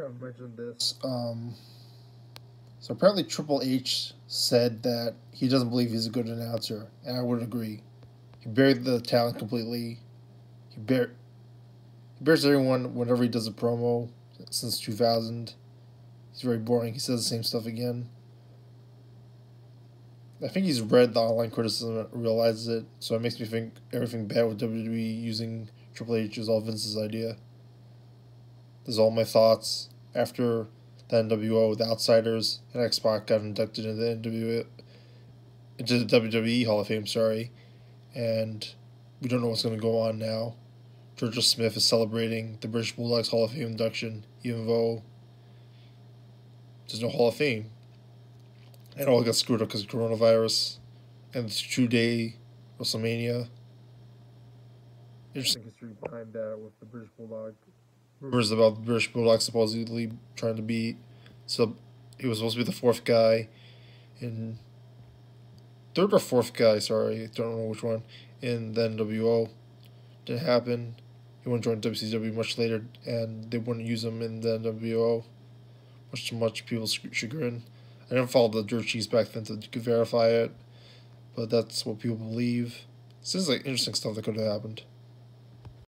I've mentioned this. Um, so apparently Triple H said that he doesn't believe he's a good announcer, and I would agree. He buried the talent completely. He bear he bears everyone whenever he does a promo since two thousand. He's very boring. He says the same stuff again. I think he's read the online criticism and realizes it, so it makes me think everything bad with WWE using Triple H is all Vince's idea. This is all my thoughts after the NWO, the Outsiders, and X Pac got inducted into the NWO, into the WWE Hall of Fame. Sorry, and we don't know what's going to go on now. Georgia Smith is celebrating the British Bulldogs Hall of Fame induction, even though there's no Hall of Fame. And all got screwed up because of coronavirus and the two day WrestleMania. Interesting history behind that with the British Bulldog. Rumors about the British Bulldog supposedly trying to be so he was supposed to be the fourth guy and third or fourth guy, sorry, I don't know which one, in the NWO Didn't happen. He went join WCW much later and they wouldn't use him in the NWO. Much to much people's chagrin. I didn't follow the dirt sheets back then to verify it, but that's what people believe. This is like interesting stuff that could have happened.